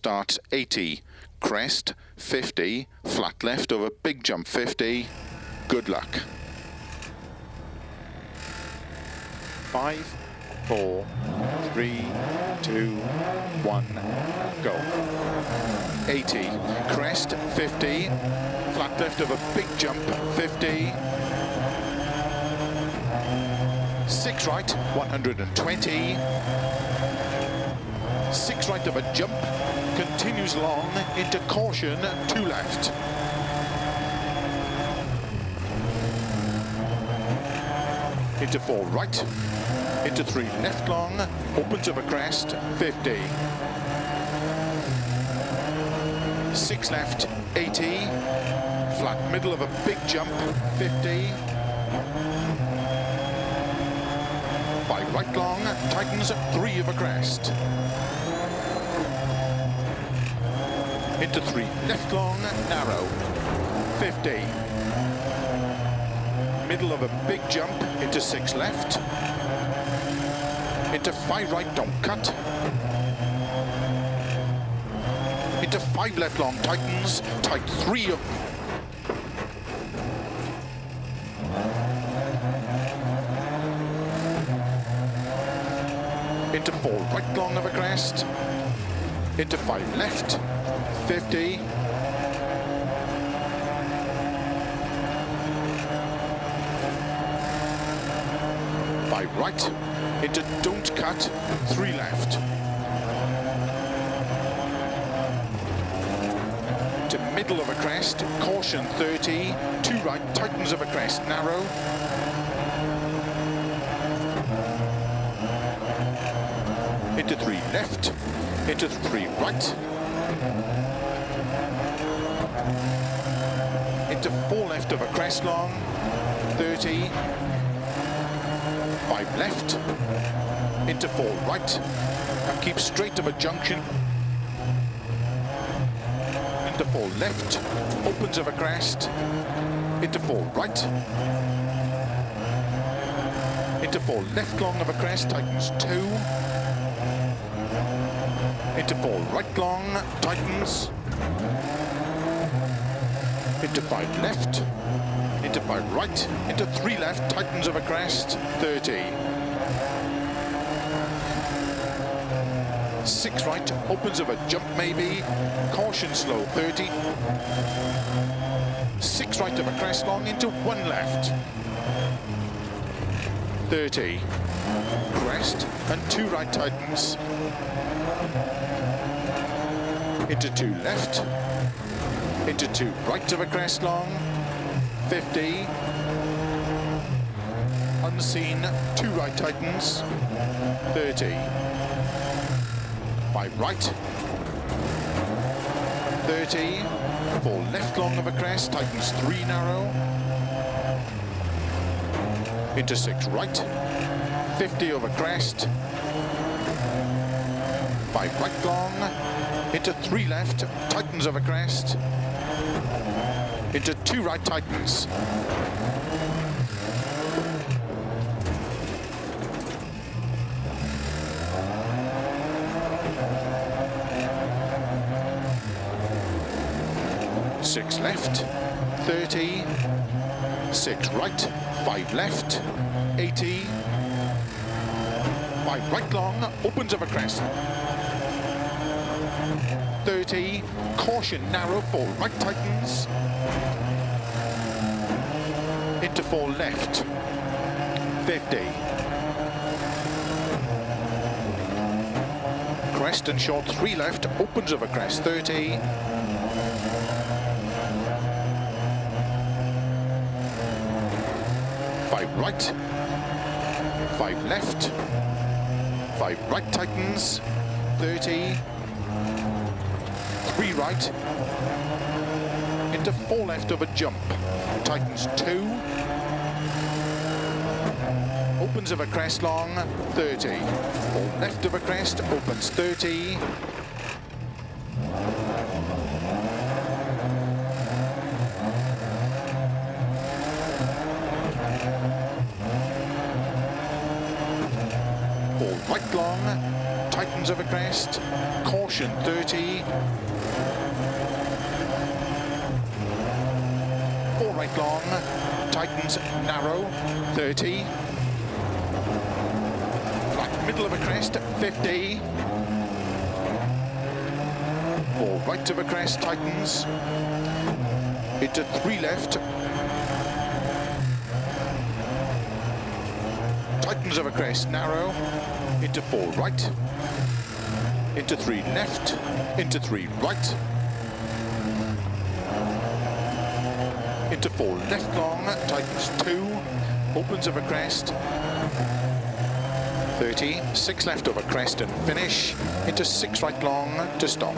starts 80, crest 50, flat left over big jump 50. Good luck. Five, four, three, two, one, go. 80, crest 50, flat left over big jump 50. Six right, 120. Six right of a jump, continues long into caution, two left. Into four right, into three left long, opens of a crest, 50. Six left, 80. Flat middle of a big jump, 50. Five right long, tightens three of a crest. Into three. Left long, narrow, 50 middle of a big jump. Into six left, into five right, don't cut, into five left long, tightens, tight three of into four. Right long of a crest, into five left, 50, five right, into don't cut, three left. To middle of a crest, caution 30, two right, tightens of a crest, narrow. Into three left, into three right. Into four left of a crest long, 30, five left, into four right, and keep straight of a junction, into four left, opens of a crest, into four right, into four left long of a crest, tightens two, into four right long, tightens, into five left, into five right, into three left, tightens of a crest, 30. Six right, opens of a jump maybe, caution slow, 30. Six right of a crest long, into one left. 30. Crest, and two right tightens. Into two left, into two right of a crest long, 50. Unseen, two right tightens, 30. By right, 30. Four left long of a crest, tightens three narrow. Into six right, 50 over crest. By right long, into three left, tightens over crest into two right tightens. Six left, 30, six right, five left, 80, five right long, opens of a crest. 30, caution narrow, four right tightens, into four left, 50. Crest and short, three left, opens a crest, 30. Five right, five left, five right tightens, 30. Three right, into four left of a jump, tightens two, opens of a crest long, 30. Four left of a crest, opens 30. Four right long, tightens over crest, caution 30. Four right long, tightens narrow 30. Flat middle of a crest 50. Four right of a crest, tightens. Into three left, tightens over crest, narrow, into four right, into three left, into three right, into four left long, tightens two, opens over crest, 30, six left over crest and finish, into six right long to stop.